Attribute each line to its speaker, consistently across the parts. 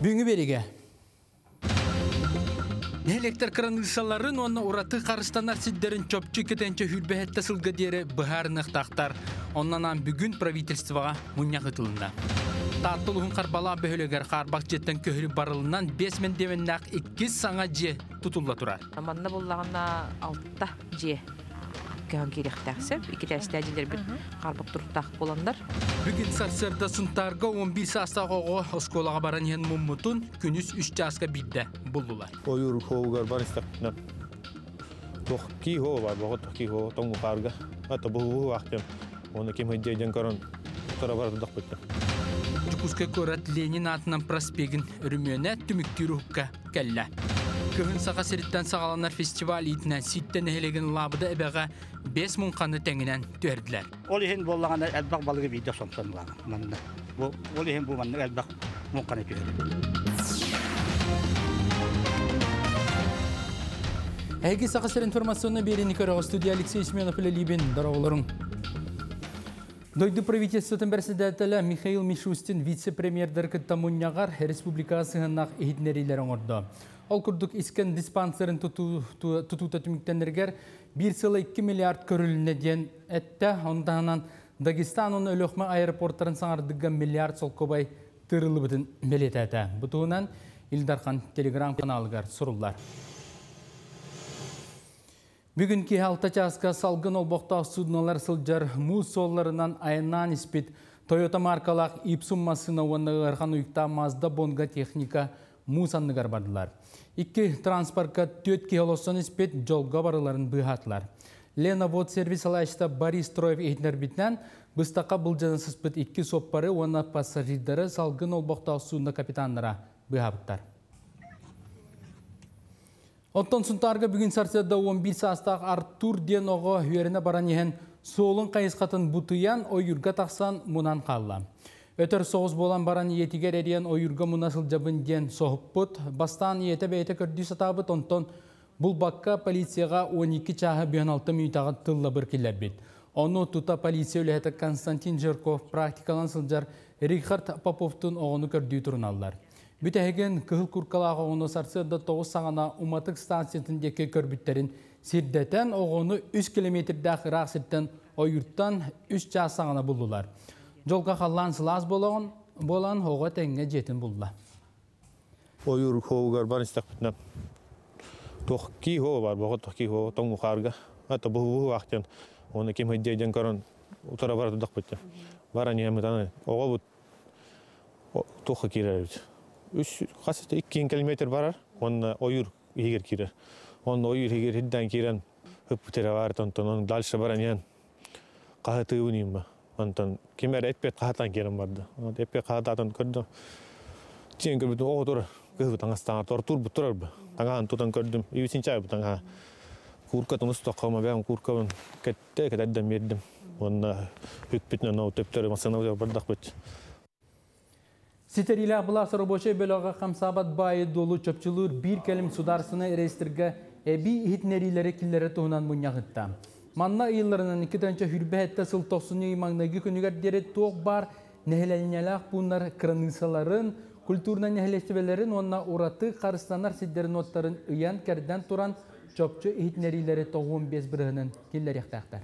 Speaker 1: Бүгүнгі береге. Электр кранысаларын оны ураты қарыстанар сиддерін чопчу кетенче хүлбәхетті сылғы дері бұхарынық тақтар. Оннан бүгін правительствоға мұньяқ ұтылында. Таттылығын қарбала бөхілігер қарбақ жеттен көхілі барылынан 5 мен деменнақ 2 саңа же тұтылла тұрар.
Speaker 2: Манна буллагана алтта же көн керектәксеп, ике тәстәҗиләр бит карбык туртак буландар.
Speaker 1: Бүгін сарсырда сынтарға 11 састағы осколаға баран ен мұммутун күнүс 3 жасқа бидді бұлдылар.
Speaker 3: oyur hoğugar var istakna. Tohki ho var, bahut tohki ho, tongu parga. Ata bu bu vaktim. Onu kim hediye jen karon. Tara var dak bitti.
Speaker 1: Чукуска көрат Ленин атынан проспегін үрімөне түміктері хукка кәлі. Көхін саға серіттен сағаланар фестиваль итінен ситтен әхелеген лабыда әбәға 5 мың қаны тәңінен түрділер.
Speaker 4: Ол иһин боллаган элбак балыгы видео сомсон. Бу ол иһин бу манна элбак мукканы түгел.
Speaker 1: Әйгі сақасыр информационны берені көріғы студия Алексей Сменов үлі Либин дұрағылырың. Дойды правительствотын председателі Михаил Мишустин вице-премьердер Кыттамуньяғар республикасығынақ ехиднерилерін орды. Ол күрдік искен диспансерін тұтута түміктенергер 1 сылы 2 миллиард көріліне ден әтті, ондағынан Дагестан оны өліқмі аэропорттарын саңардыган миллиард сол көбай тырылы бұтын белет әті. Бұтуынан Илдархан телеграм каналығар сұрулар. Бүгін ке алта часқа салғын олбоқта судналар сылжар мұз солларынан айынан іспет Toyota маркалақ ипсум масына оны ырған ұйықта мазда бонга техника мұз анныгар бардылар. Икки транспортқа төт киолосон іспет жолға барыларын бұғатылар. Лена вод сервис алайшта Борис Троев ехнер бітнен бұстаққа бұл жанысыз біт икки соппары оны пассажирдары салғын олбоқта судна капитанлара бұғабыттар. Оттон сұнтарға бүгін сарсерда 11 састақ Артур ден оғы үйеріне баран ехен солын қайысқатын бұтыян ойырға тақсан мұнан қалла. Өтір соғыз болан баран етігер әрен ойырға мұнасыл жабын ден соғып бұт, бастан еті бәйті көрді сатабыт, онтон бұл баққа полицияға 12 чағы 16 минутаға тылла бір келер бет. Оны тұта полиция өлі Константин Жирков практикалан сылжар Рихард Поповтың оғыны көрді тұрын алылар. Бүтәген кыһыл куркалағы оғыны сарсырда тоғыз саңана уматык станциятындекі көрбіттерін сирдетен оғыны 3 километрдәк рақ сирттен ойырттан 3 час саңана бұлдылар. Жолға қаллан сылаз болған, болан оға тәңге жетін бұлла.
Speaker 3: Oyur hoğugar var istakna. Tohki ho var, bahut tohki ho, tongu parga. Ata bu bu vaktim. Onu kim hediye jen karon. Tara var dak bitti. Baran yemi tane. Oğa bu tohki kirer. Үш қасықты 2 километр барар, оны ойыр егер кирер. Оны ойыр егер хиддан кирен хөппүтері бар, онтон оны дальше баран ян қағыты өнейм ба. Онтон кемер әтпет қағытан керім барды. Әтпет қағытатын көрдім. Чен көрбідің оғы тұр, көхі таңастаңа тұр тұр бұт тұрар ба. Таңаған тұтан көрдім, үйсін чай бұт таңға. Куркатын қаума бәғым куркабын кәтті кәтәдден бердім. Оны хөппетінен ау төптері масына бардақ бөт.
Speaker 1: Ситериле бұласы рабочий бөліға қамсабат байы долу чөпчілур бір кәлім сударсыны рейстерге әбі хитнерилері кілері туғынан мұняғытта. Манна иыларынан екі тәнчі хүрбәтті сыл тоқсыны имаңнағы күнігер дері тоқ бар нәхіленеләқ бұнар кранысаларын, культурна нәхілестібелерін, онна ураты қарыстанар сиддерін оттарын ұян кәрден туран чөпчі хитнерилері тоғын без бірігінің келер яқтақтар.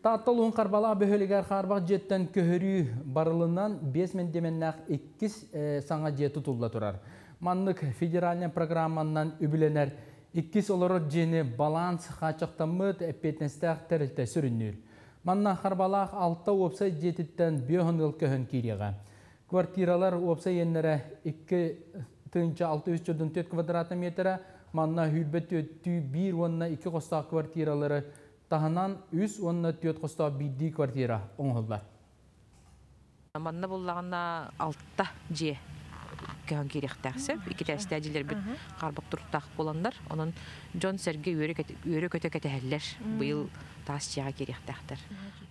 Speaker 1: Таттылуын қарбала бөхөлігер қарбақ жеттен көхірі барылынан 5 мен деменнақ 2 саңа жеті тұлда тұрар. Маннық федеральный программаннан үбіленер 2 олары жені баланс қачықтамыд әппетнестәқ тәрілті сүріннер. Манна қарбалақ 6 опса жетіттен бүйіғынғыл көхін кереға. Квартиралар опса еннері 2-6-3 квадрат метрі, манна хүлбет өтті 1-2 қостақ квартиралары онна төт коста бидди квартира оңhollar.
Speaker 2: Манна буллагана алтта же көн керектәксеп, ике тәстәҗиләр бит карбык туртак буландар. Онын Джон Серге үйрө көтө кетәһәлләр. Быел тасчага керектәктер.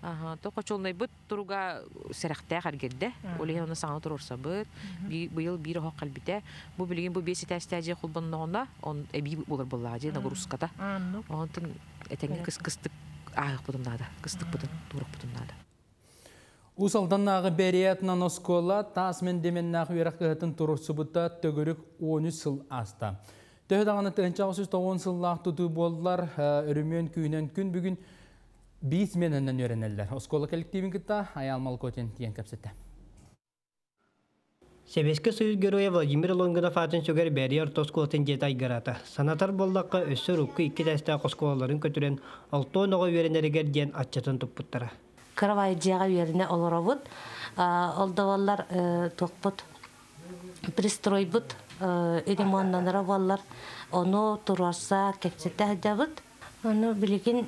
Speaker 2: Аха, токочолнай бит туруга сәрәхтә хәргәдә. Оле оны саңа турырса бит. Быел бир хак калбите. Бу билген бу бесе тәстәҗи кулбаннагында, он эби булыр. Онтын кыс-кыстык ағық бұдын нада, кыстық бұдын, турық бұдын нада.
Speaker 1: Усалданнағы бәриятынан оскола тас мен деменнағы үйрақ кығытын тұрырсыбыта төгірік 13 сыл аста. Төхедағаны 1910 сыллақ тұту болдылар үрімен күйінен күн бүгін 5 менінен өренелер. Оскола коллективін кітта Аялмал Котен тиен кәпсетті.
Speaker 5: Себеске союз героя Владимир Лонгинов атын сөгер бәрияр тоскуотын жет айгарата. Санатар болдаққа өссі рукку икки тәсті қоскуаларын көтірен алтон оға веренерігер ден атчатын тұппыттара.
Speaker 6: Кыравай жага үйеріне олоробут. Олдоваллар токпут пристройбут ремонтнанара баллар. Ону турарса кепсете хадабыт. Ону билигин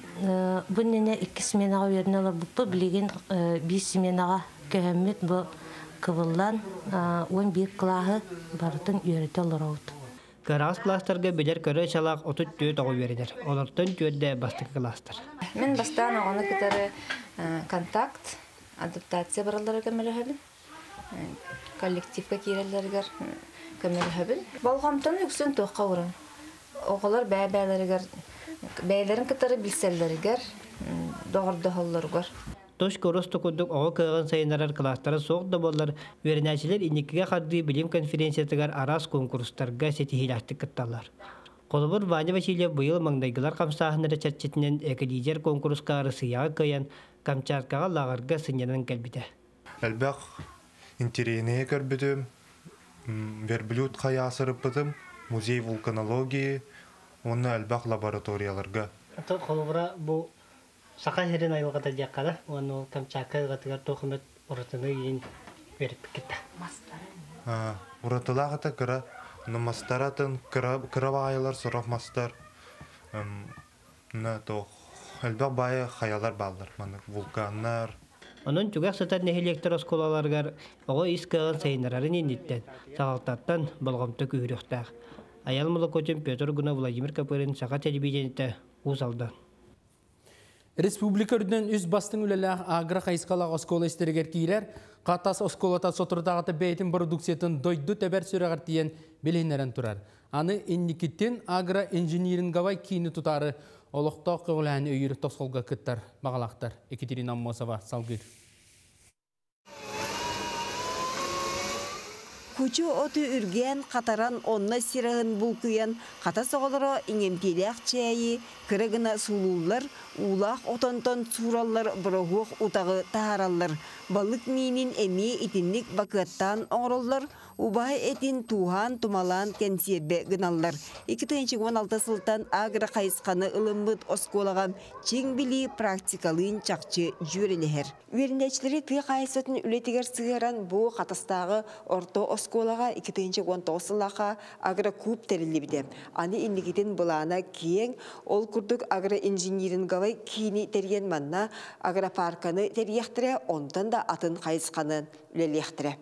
Speaker 6: буннене икки сменага үйеріне олорбуппу билигин бис сменага көһөммүт бу кыбыллан он бир клаһы бартын үйерете олоробут.
Speaker 5: Караас кластарға бедер көрі чалақ отут түйет оғы веренер. Олардың түйетде бастық кластар.
Speaker 7: Мен бастан оғаны кітары контакт, адаптация баралары көмелі коллективка киреллергер көмелі хөбін. Болғамтан үксін тоққа ұрын. Оғылар бәй-бәйлерігер, бәйлерін кітары білселлерігер, доғырды холларығар.
Speaker 5: Тош корос токудук оғы кыгын сайынарар болар вернәчилер инникке қарды билим конференциятыгар арас конкурстарга сетихилахты кытталар. Қолыбыр Ваня Васильев быйыл маңдайгылар камсаһынары чатчетинен эколидер конкурска арысыяга кыян Камчаткага лагарга сынянан кәлбите.
Speaker 8: Әлбәк интерене көрбүтүм, верблюд каясырыппытым, музей вулканологии, оны әлбәк лабораторияларга.
Speaker 5: Ато қолыбыра бу сака херен айылгата жаккада, оны Камчатка гатыгар тохмет оратыны yin берип китте.
Speaker 8: Уратылагата кыра, намастаратын кыра айылар сорох мастар. На то әлбәк бая хаялар балдар, вулканнар,
Speaker 5: Онон түгәк сатар нехилектор осколаларгар ого искаган сайынарарын инниттен, сағалтаттан болғамты күйріқтақ. Аял Молокотин Петр Гуна Владимир Капырин сақа телевидениете узалдан.
Speaker 1: Республика үрден үз бастың үлелі агра қайысқалақ оскола істергер кейлер, қатас осколата сотырдағаты бәйтін продукциятын дойду тәбәр сүрәғар тиен білейнерін тұрар. Аны инникеттен агра инжиниринговай кейіні тұтары олықта қығыләні өйірі тосқолға күттар, бағалақтар. Екатерина Мосова, салгыр.
Speaker 9: Кучу оты үрген қатаран онна сирағын бұлкыян қата соғылыра иңемпелек чайы, кірігіна сулулар, улақ отонтон сураллар бұрығуқ утағы тағараллар. Балық миинин эми итинник бакыттан оңроллар, убай этин тухан тумалан кенсербе гыналлар. 2016 сылтан агра қайысқаны ылымбыт осколагам чең били практикалын чакчы жүйрелехер. Вернечлери ты қайсатын үлетигер сыгыран бу қатастағы орто осколага 2019 сылаға агра куб терилибде. Аны иннигитин булана киең ол курдук агра инжиниринговай кини терген манна агра парканы терияқтыре онтан да атын қайысқаны үлелияқтыре.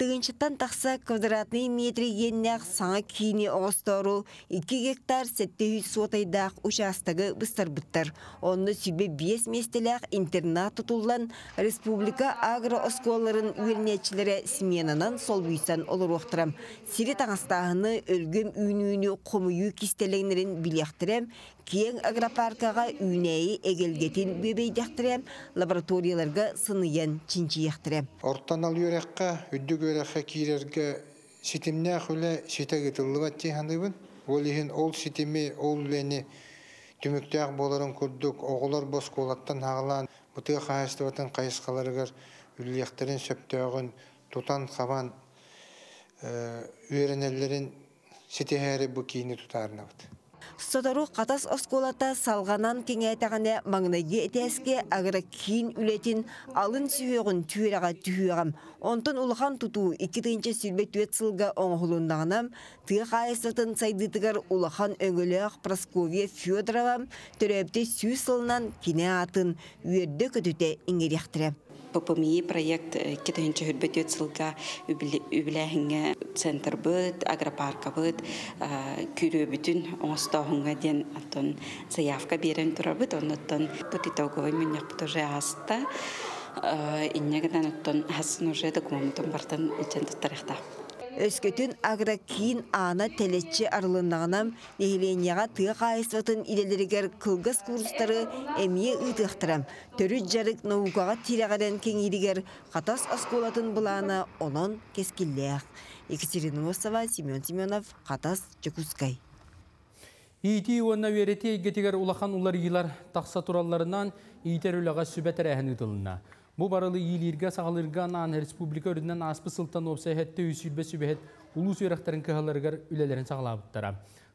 Speaker 9: Тыгынчыттан тақса квадратный метри еннәқ саңа кийini оғыстору 2 гектар 700 сотайдақ участагы быстар бұттар. Онны сүбе 5 местеләқ интернат тұтулан республика агро осколарын үйернетчілері сменанан сол бүйсан олар оқтырам. Сири таңастағыны өлгім үйнүйіні қомыю кистелеңнерін білектірем, кең агропаркаға үйнәйі егелгетін бебейдектірем, лабораторияларға сыныян чинчияқтырем.
Speaker 10: Ортан ал үйрекқа, үдді үйрекқа кирерге ситимне хүлі ситеге тыллыбат тейхандыбын. Ол ехін ол ситими, ол лені түміктәк боларын күрдік, оғылар бос қолаттан ағылан, бұты қайыстыбатын қайысқаларығыр үліяқтарын.
Speaker 9: Сотору қатас осколата салғанан кеңәйтәғіне маңнайге этәске агыра киін үлетін алын сүйеғін түйераға түйеғам. Онтын улхан туту 2-тінші сүрбе түйет сылға оңғылындағынам, тыға қайысытын сайдытығар улахан өңіліғ Просковия Федорова түрәпті сүй сылынан кине атын үйерді иңеректірі.
Speaker 11: ППМИ проект кетенче хүрбет өтсылга үбіләһіңе центр быт, агропарка быт, күрі бүтін оңыстауыңға ден аттон заявка берен тұра быт, оннаттон бұт итоговый мүнек бұт уже аста, иннегеден оттон хасын уже документон бартын ичен тұттарықта.
Speaker 9: Өскөтін агра киин ана телетче арылыннағынам нехиленияға тыға қайысватын илелерігер кылгас курстары әмие ұйтықтырам. Төрі жарык наукаға тирағарен кеңирігер қатас осколатын бұланы онон кескіллеяқ. Екатерина Носова, Семен Семенов, Қатас, Чекускай.
Speaker 1: Ити уонна верети гетигер улахан улар йылар тақса туралларынан итер үлаға сүбәтер. Бу барылы ийлерге сағалырға наан республика өрінен аспы сылтан опса әтті үйсүлбе сүбәхет улус үйрақтарын кығаларығар үлелерін сағалабыттара.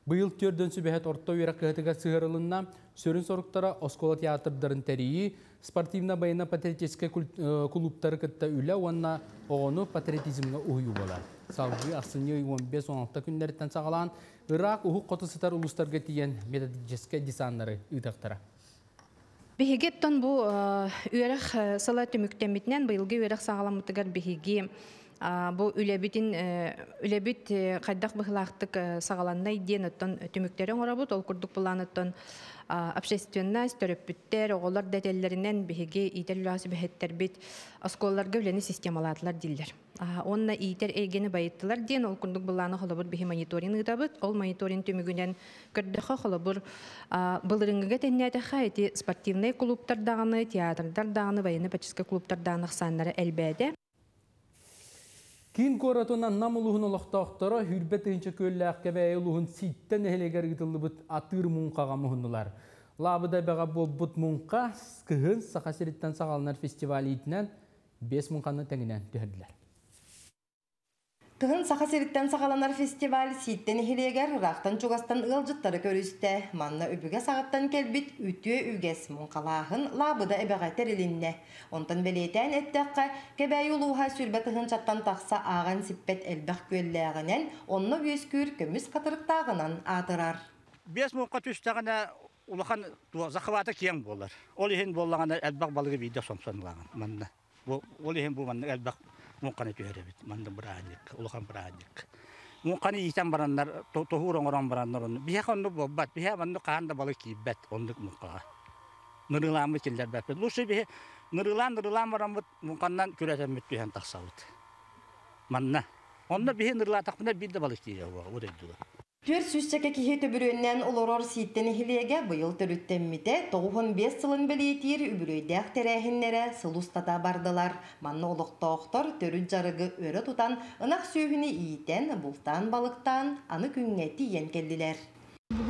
Speaker 1: Быйыл төрдөн сүбәхет орто үйрақ кығытыға сығырылына сөрін сорықтара Оскола театрдарын тәрейі, спортивна байына патриотическая клубтары кытта үлі, онна оғыны патриотизмға ұйы болар. Салғы асыны 15-16 күндерден сағалан, Ирақ ұхық қотысытар ұлыстарға тиен методическая десаннары ұйтақтара.
Speaker 12: Бихигеттон бу үйрәх сала түмүктәмитнән быйылгы үйрәх сагаламытыгар бихиги бу үләбитин үләбит кайдак быхлактык сагаланнай диен оттон түмүктерен орабут ол курдук буланыттон общественность төрөппүттер оголор дәтелләринен биһиги итер үләси бәһеттер бит осколларга үләни системалатлар диллер. Онна итер эйгени байыттылар диен ол курдук буланы холобур биһи мониторинг ытабыт. Ол мониторинг түмүгүнен көрдөхө холобур былырыңга теннәтә хайти спортивный клубтар даганы, театрдар даганы, военно-патический клубтар даганы саннары әлбәдә.
Speaker 1: Кин коратунан намылуһун олохтоохторо хүрбет ыынча көллääкке бәйе улуһун ситтен эхелегер гытыллыбыт атыр муңкага муһуннулар. Лабыда бәға болбут муңка кыһын сахасириттен сагалнар фестивалі итинен бес муңканы тәңінен түһәділер.
Speaker 13: Тыгын саха сериттен сағаланар фестиваль ситтен ихилегер рақтан чугастан ылжыттары көрүстә. Манна үбіге сағаттан келбит үтүе үгес мұнқалағын лабыда әбәғайтер илинне. Онтан белетән әттәққа кәбәй улуға сүрбә тыгын чаттан тақса аған сиппет әлбәқ көлләғінен, онны өскүр көміс қатырықтағынан атырар.
Speaker 4: Бес мұнқа түстәғіне улахан захваты кең болар. Ол ехен болағына әлбәқ балығы бейді сомсанлаған. Манна. Ол ехен бұл манна әлбәқ муканы түһәребит манды браник улахан браник муканы итен бараннар тохур оңорон бараннар он бия конду боббат бия манды каанда балы кийбет ондук мукага нырыламы киллер бәп лучше бия нырылан нырылан баран бут муканнан күрәтен мүттүһән таксабыт манна онда бия нырыла такмына бидде балы кийя
Speaker 13: Түр сүссәке кихи төбүрөннән олорор ситтен ихилеге быйыл төрүттеммите 95 сылын белетир үбүрөйдәк тәрәһиннәре сылустата бардылар. Манны олоқтоқтор төрүт жарыгы өрө тутан ынак сүйүһүнү иитен бултан балыктан аны күнгә тиен келдилер.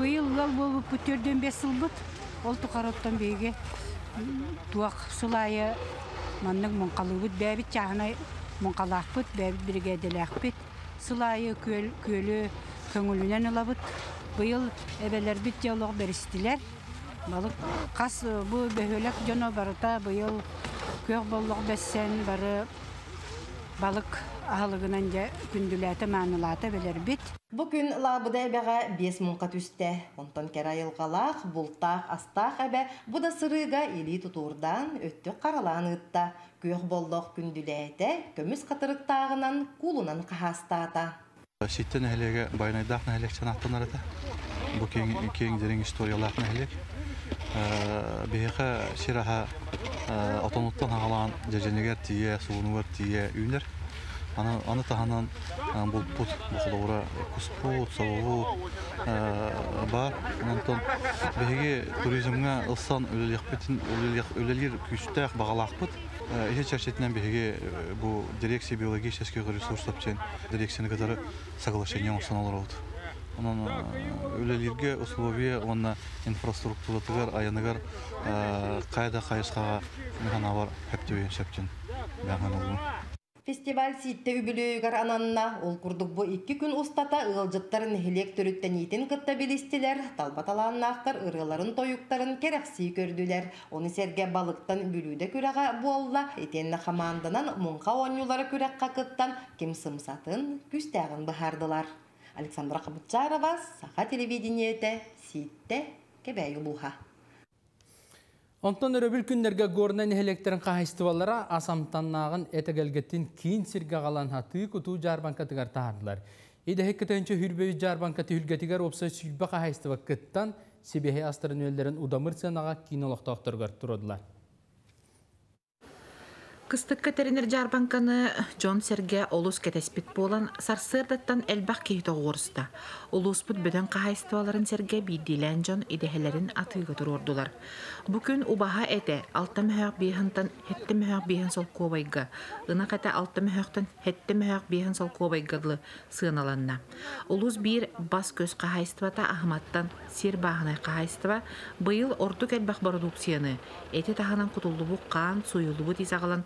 Speaker 14: Быйыл гал болуп төрдөн 5 сыл бут. Ол тухароттан беге туак сулайы манның монкалыбыт бәбит чагына монкалакпыт бәбит биргеделәкпит. Сулайы көл көлө көңүлүнен ылабыт. Быйыл эбелер бит диалог беристилер. Балык кас бу бөһөлөк жоно барыта быйыл көк боллок бессен бары балык аһалыгынан же күндүләте маанылата белер бит.
Speaker 13: Күн лабыда эбега 5 мунка түсте. Онтон керайылгалах, бултах, астах эбе бу да сырыга или тутурдан өттө каралан ытта. Көк боллок күндүләте көмүс катырыктагынан кулунан кахастата.
Speaker 15: Ситтен әлеге байнайдақ нәлек чанақтан арата. Бұл кең дерен историялақ нәлек. Бейхі сираха отонуттан ағалан жәженегер тие, суынуыр тие үйнер. Аны тағанан бұл бұқылауыра күспут, салуы бар. Туризмға күстәқ бағалақ. Ihe чарчетинен беге бу дирекция биологических ресурсов чен дирекцияны катары соглашение устаналар oldu. Onun өлелерге условия, онна инфраструктуратыгар, аяныгар кайда кайышкага механавар хептөйен шептен бәган олу.
Speaker 13: Фестиваль ситте үбүлүүгөр ананна ол курдук бу икки күн устата ылжыттарын хилек төрүттен итин кытта билистилер, талбаталааннаахтар ырыларын тоюктарын керекси көрдүлер. Оны серге балыктан бүлүүдө күрага буолла, итенне хамаанданан мунка онюлары күрекка кыттан ким сымсатын күстәгын бахардылар. Александра Кабутчарова, Саха телевидениете, ситте, кебәй улуха.
Speaker 1: Онтон өрөбүл күннерге горнан электрин кахайстывалара асамтаннагын этегелгеттин кийин сирге калан хаты куту жарбанкатыгар таардылар. Иде хеккетенче хүрбөй жарбанкаты хүлгетигер опса сүлбө кахайстыва кыттан сибехе астырын өллерин удамыр сенага кийин олоктоокторгар турдулар.
Speaker 2: Кыстык Катеринер Жарбанканы Джон Серге олус кетеспит болан сарсырдаттан элбақ кейті оғырыста. Олуспут бөден қағайстываларын Серге бидилен Джон идехелерин атыгы турордулар. Бүкін убаха әте алты мөхәк бейхантан хетті мөхәк бейхан сол кобайга. Ына қата алты мөхәктан хетті мөхәк бейхан сол кобайгадлы сыналанна. Олус бир бас көз қағайстывата ахматтан сер бағынай қағайстыва быйыл ордук элбақ продукцияны эти таханан кутуллубу қан суюлубу тизағалан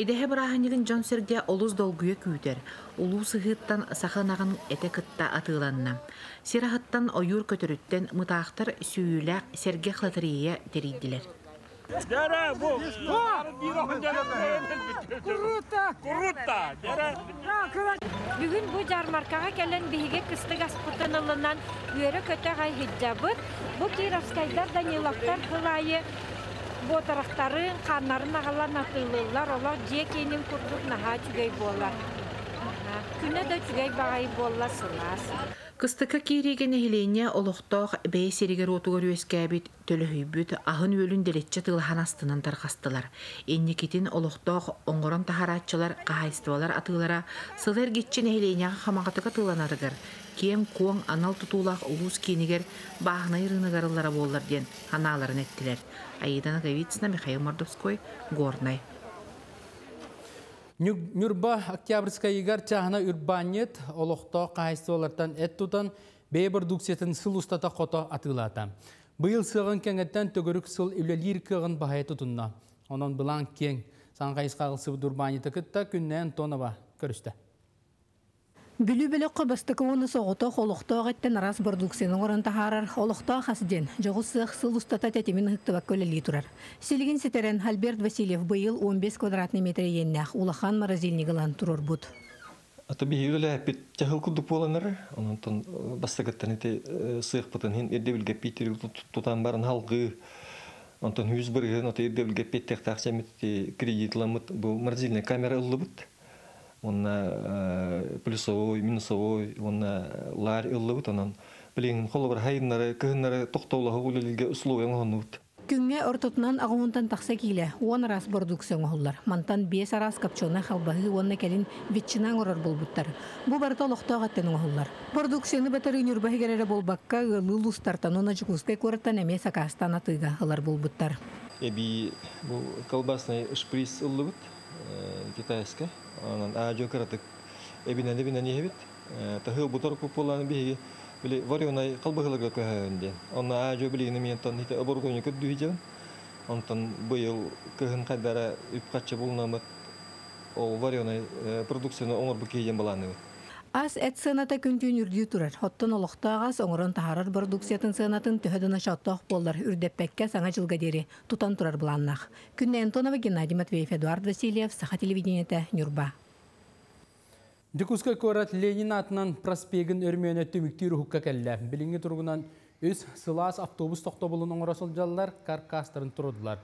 Speaker 2: Идеһе бырааһыннигин Джон Серге олус долгуя күүтер, улуу сыһыттан саханаган эте кытта атыыланна. Сираһыттан ойур көтөрүттен мытаахтар сүүлээх Серге хлатария терийдилер.
Speaker 16: Дяра, бу.
Speaker 17: Бүгүн бу жармаркага келен биһиге кыстык аспытын ылынан үөрө көтө гай хиджабыт. Бу кировскайдар Даниловтар кылайы ботарактарын, каннарын агалан атылылар, олар же кенин курдук наха чүгей болар. Күнө да чүгей багай болла сылас.
Speaker 2: Кыстыка кириген эхилене олохтоох бэй серигер отугар үескәбит төлөһүйбүт аһын өлүн делетче тылхан астынан тархастылар. Энникитин олохтоох оңгорон тахарааччылар кахайстыбалар атыылара сылыр гитчен эхиленега хамагатыга тыланарыгар. Кем куң анал тутуулах улус кинигер баахнай рыныгарылара боллар ден ханааларын эттилер. Аидана Гавицина, Михаил Мордовской, Горный.
Speaker 1: Нюрба Октябрьская игар чахана үрбанет олохто қайсты олардан әт тұтан бейбір дуксетін сыл ұстата қото атылата. Бұйыл сығын кәңеттен төгірік сыл үлелер кығын бағай тұтынна. Онын бұлан кең күтті күннен тонова көрісті.
Speaker 18: Бүлі-бүлі қыбыстықы оны соғыты қолықтау әттен арас продукцияның орын тахарар олықтау қасыден жоғы сық сыл ұстата тәтемін ұқтыбақ көлелі тұрар. Селеген сетерен Альберт Васильев бұйыл 15 квадратный метр еннәқ улахан маразильнигылан тұрор бұд.
Speaker 19: Ата бейгілі әпет жағыл күдік боланыр, онын тон бастығыттан әте сыйық бұтын хен ерде білге тұтан барын халғы, онтон хүз бірген, ота ерде білге петтек тақсамет кредитламыт, бұл маразильный камера ұлы бұд. Онна плюсовой, минусовой, онна лар ыллыбыт, онан билин холобар хайыннары, кыһыннары тоқтаулаһы үлелге условияң оннут.
Speaker 18: Күнгә ортотунан агуунтан такса киле, уон арас продукцион оһуллар. Мантан бес арас капчона халбаһы уонна келин витчинан орор болбуттар. Бу барта лохтоога тенен оһуллар. Продукцияны батары нүрбаһы герere болбакка ылыл устартан она жукускай кораттан эме сакастан атыга алар болбуттар.
Speaker 19: Эби бу колбасный шприц ыллыбыт, китайская. Анан ажо каратык эбинен эбинен ехебит. Тахыл бутор куполаны биһиги били варионай калбыгылыга көһөнде. Онна ажо билигини мен тон хите оборгони көддү хижен. Онтон быйыл кыһын кайдара үпкачы булнамыт. Ол варионай продукцияны оңор букейен баланы.
Speaker 18: Ас эт сыната күнтүүн үрдүү турар. Хоттон олохтаагас оңорон тахарар продукциятын сынатын төһөдөн ашаттоох боллар үрдеппекке саңа жылга дери тутан турар буланнах. Күнне Антонова Геннадий Матвеев Эдуард Васильев Саха телевидениете Нюрба.
Speaker 1: Дикуска көрат Ленин атынан проспегін өрмөне төміктер хукка кәллә. Білінгі тұрғынан өз сылас автобус тоқтобылын оңырасыл жаллар каркастарын тұрдылар.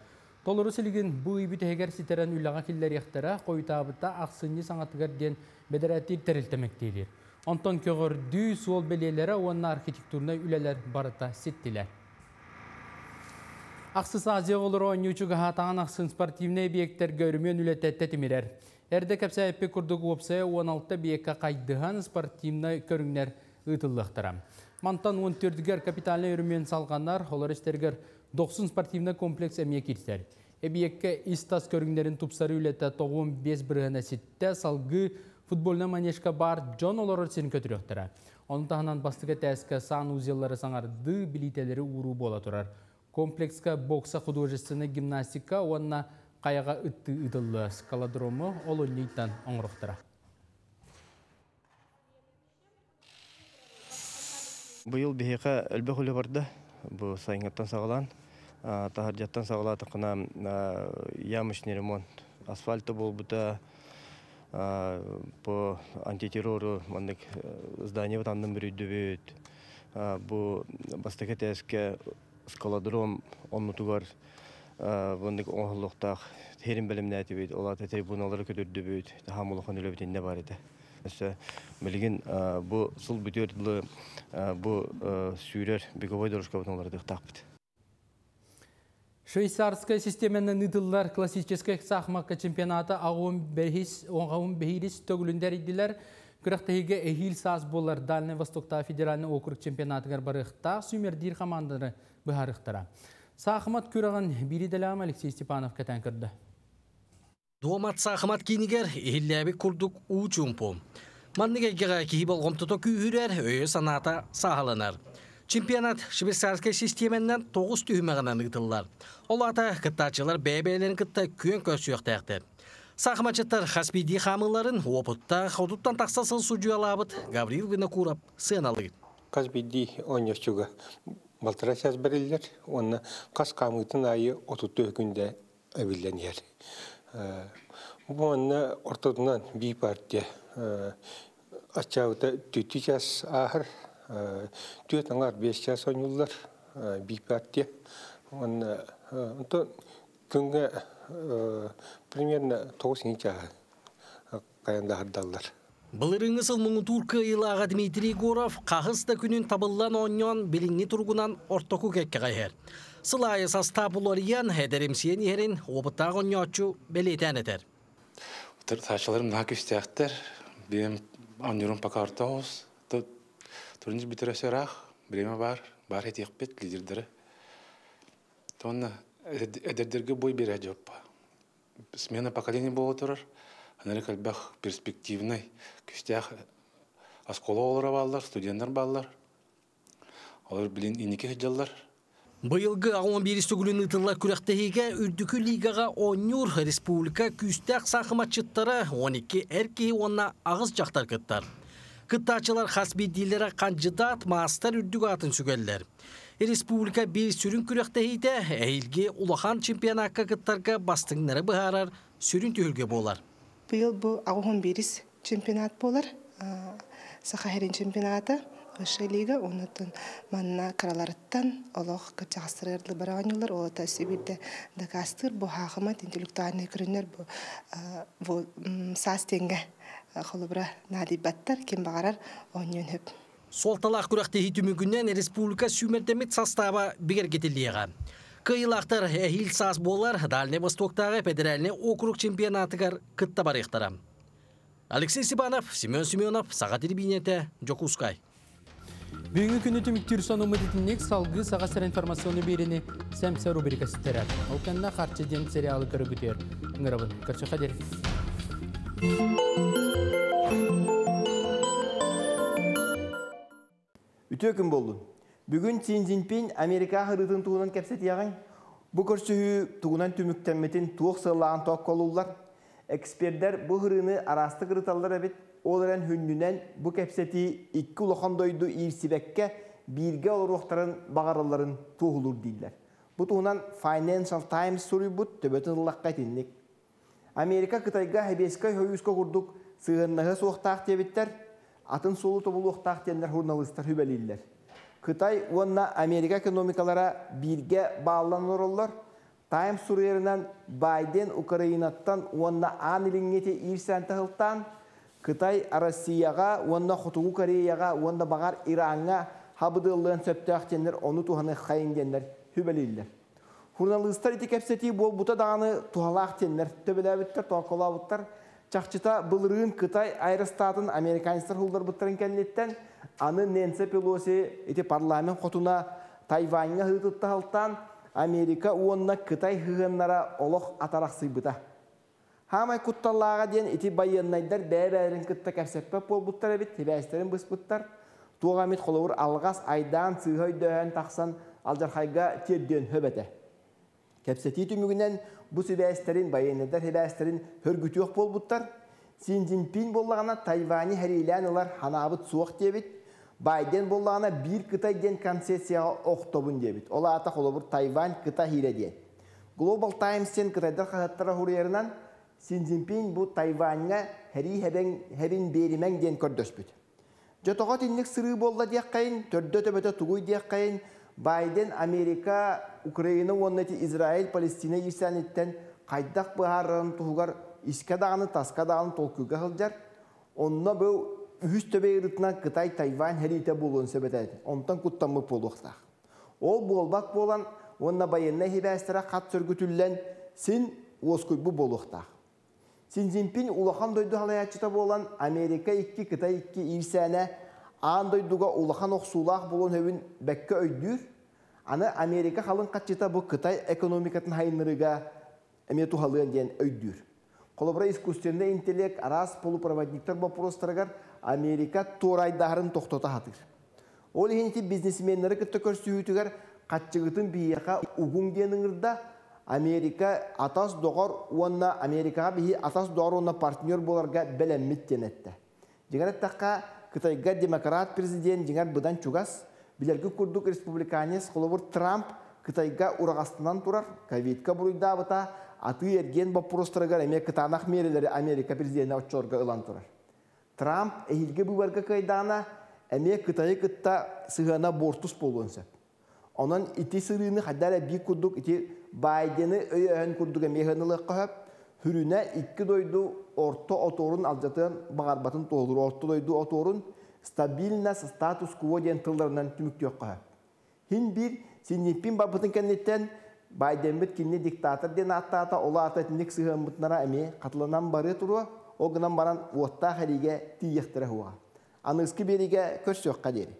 Speaker 1: Толыры сілген бұл үйбіт әгер ситерен үліға келлер яқтара қойтабыта ақсынны саңатығар ден бедерәттер тәрілтемектейлер. Онтон көгірді суол белелері онна архитектурына үлелер барыта сеттілер. Ақсыз Азия олыры ойнючуға хатаған ақсын спортивный объекттер көрімен үлететті тимирер. Әрді кәпсә әппе күрдік опсая 16 бейекка қайдыған. Мантан 14-гер капиталны өрімен салғанар, олар істергер 90 спортивный комплекс әмие кирсер. Эбиекке истас көріңнерін тупсары үлетті 95 бірғана сетті салғы футболна манешка бар Джон олар сен көтіріқтіра. Оның тағынан бастығы тәскі сан узеллары саңарды билетелері уру бола тұрар. Комплекска бокса художественный гимнастика, онна қаяға үтті үділі скалодромы олы нейтан оңырықтыра.
Speaker 20: Бұйыл бейеқа әлбі құлы барды, бұл сайыңаттан сағылан, тахаржаттан сағыла тақына ямышный ремонт. Асфальты бол бұта, по антитеррору мандык здание ватандын бір үйді бөт. а, бу бастыка тәске скалодром оннутугар бunduk оңлуктак херин белемнәти бит олата трибуналары көтөрдү бит хамулыхан өлөбүтүнне бар иде Өсө билген бу сул бүтөрлү бу сүйрер беговой дорожка бутынларды тақпыт.
Speaker 1: Швейцарская системаны нытыллар классический сахмакка чемпионаты ағуын бәхис, оңғауын бәхирис төгіліндер. Күріқтігіге әхил саз болар Дальный Востокта федеральный округ чемпионатыгар барықта сүймердир командары бұхарықтыра. Сахмат көріған бири дәлам Алексей Степанов кәтен кірді.
Speaker 21: Дуамат сахмат кинигер эхилләби курдук у чумпу. Маннигайгага кихи болғомтото күйірер өйі саната сахаланар. Чемпионат швейцарский системеннен 9 түйімеғінен ұйтылар. Олата кыттачылар бәйбәйлерін кытта күйен көсүйек тәқті. Сақмачыттар хаспиди хамыларын опытта ходуттан тақсасын судьялабыт Гаврил Винокуров сыналыр.
Speaker 22: Хаспиди ойнешчуга балтыра сәз берілдер, оны қас қамытын айы отутты өкінде әбілден ер. Бұл оны ортодынан бей партия ачауыта түті час ахыр Түет аңар 5 час ойнулар бей партия. Онто күнге примерно 9 чағы қаянда ардалар.
Speaker 21: Былырыңы сылмыңы турка илаға Дмитрий Горов қағызда күнін табылан оньон біліңі тұрғынан ортоку кәкке қайыр. Сылайы састапулариян әдерімсиен ерін опыттағы оньочу белетен етер.
Speaker 23: Ташаларым нақ үстіяқтар, бейім анюрым пакартауыз, Турнир битересерах, время бар, бар етек бет лидердері. Тонна әдердерге бой бере жоп. Смена поколения болу тұрыр. Анары кәлбәқ перспективный. Күстәқ аскола олары балдар, студенттер балдар. Олар білін инеке хеджалар.
Speaker 21: Бұйылғы 11 сүгілін ұтылла күрәқтігіге үрдікі лигаға онюр республика күстәқ сақыматчыттары 12 әркей онна ағыз жақтар кыттар. Кыттачылар хасбидилері кандидат мастер үрдіг атын сүгеллер. Республика bir сүрін күректейді, әйілге улахан чемпионатқа кыттарға бастыңнары бұхарар сүрін түйілге болар.
Speaker 24: Бұл бұл ағуын беріс чемпионат болар. Сахарин чемпионаты, Өші лига, онытын манна караларыттан олох кырчағыстырырлы бараған олар, ол та сөбірді дагастыр, бұл хағымат интеллектуальный көрінер, бұл сас тенге холобра надибаттар кем бағарар оньон хөп.
Speaker 21: Солталақ күрәқтегі түмігінен республика сүймердемет састава бігер кетілдіға. Кыйлақтар әхил сас болар Дальний Востоктағы федеральный округ чемпионатығар кытта барықтара. Алексей Сибанов, Семен Семенов, Саға телебинеті, Жокускай.
Speaker 1: Бүгінгі күні түміктер соны мұдетіннек салғы сағасыр информационы беріні сәмсә рубрикасы тәрәді. Ол кәнна қарчы ден сериалы көрі күтер. Үңірабын, көрші қадер.
Speaker 25: Үтө күн болдun. Бүгін Син Цзиньпин Америка хырытын туғынан кәпсет яғын. Бұ көрсігі туғынан түміктәмметін туық сыллаған тоқ колулар. Эксперттер бұ хырыны арасты кырыталдар әбет. Оларан хүннінен бұ кәпсеті икі ұлақан дойду ирсибәкке бирге олырықтарын бағараларын туғылыр дейлер. Бұ туғынан Financial Times сұрый бұд төбетін ұлаққа теннек. Америка Қытайға хәбескай хойуска құрдық сығыннағы соқтақ тебеттер, атын солу тобулу оқтақ тенлер журналистер хүбәлейлер. Қытай онна Америка экономикалара бирге бағаланыр олар. Таймс сурерінен Байден Украинаттан онна ан илиңете ирсән тағылттан, Қытай Россияға, онна Хотугу Кореяға, онна бағар Иранға хабыдылығын сөптәқ тенлер, оны туғаны қайын тенлер хүбәлейлер. Журналисттар ити кәпсети бол бута дағаны туғалақ тенлер төбеләбіттер, тоқылабыттар. Чақчыта бұлырын Қытай айрыстатын американистар хулдар бұттарын кәннеттен, аны Нэнси Пелоси парламент қотуна Тайваньға хытытта халтан, Америка уонна Қытай хығыннара олық атарақсый бұта. Хамай кутталлаға ден ити байыннайдар бәрі-бәрін кытта кәпсеппеп бол бұттар әбет, тебәстерін бұс бұттар. Туғамет алғас айдан тақсан түмігінен бұ сөбәстерін, байыннайдар себәстерін хөргүтіоқ бол бұттар. Син Цзиньпин боллағана Тайвани хәрилән олар ханабыт суық дебет. Байден боллағана бір Қытай ден концессияға оқтобын дебет. Ола ата қолабыр Тайвань Қытай хире ден. Global Times-тен Қытайдар қағаттара хұрерінен Син Цзиньпин бұл Тайваньға хәри хәбін берімен ден көрдөспіт. Жотоға тинник сыры болла дияккайын, төрдө төбөтө тугуй дияккайын, Байден Америка, Украина, оннати Израиль, Палестина ирсәниттен қайдақ бұхарын туғар иске дағаны, тасқа дағаны толкуға қылжар. Онна бұл үхіс төбе ырытынан Қытай, Тайвань, хәрите болуын сөбетәді. Онтан құттамы болуқтақ. Ол болбақ болан, онна байынна хибәстіра қат сөргүтүллен, син оскуй бұл болуқтақ. Син Цзиньпин улахан дойду халаячыта болан Америка 2, Қытай 2 ирсәне аан дойдуга улахан оқсулақ болон хөбүн бәккә өйдүр. Аны Америка халын қатчыта бұл Қытай экономикатын хайнырыга эме тухалыан диэн өйдүр. Колобра искусственный интеллект арас полупроводниктер вопростарыгар Америка турайдарын тоқтота хатыр. Ол хенити бизнесмендері кітті көрсүйітігер қатчығытын бияқа угун деніңірді Америка атас доғар уанна Америкаға бихи атас доғар уанна партнер боларға бәләммит денетті. Жеңер таққа Кытайга демократ президент жеңер бұдан чугас, билергі күрдік республиканец қолыбыр Трамп Кытайга урағастынан турар, ковидка бұруйда бұта, аты ерген баппуростырыгар эме кытанах мерелери Америка президенті отчорга ылан турар. Трамп эхилге бұбарға кайдана эме Кытайы кытта сыгана бортус болуынса. Онан ити сырыны хаддара би курдук ити Байдені өйөһөн курдук эме хынылы қахып, хүрүнә икки дойду орто оторун алжатын бағарбатын толур орто дойду оторун стабильна статус кво ден тылдарынан түмүктөк қахып. Хин бир Синниппин бабытын кеннеттен Байден бит кинне диктатор ден аттата ола ататник сыгын бутнара эми катылынан бары туру огынан баран уотта хариге тиехтере хуа. Аныски бериге көрсөк кадери.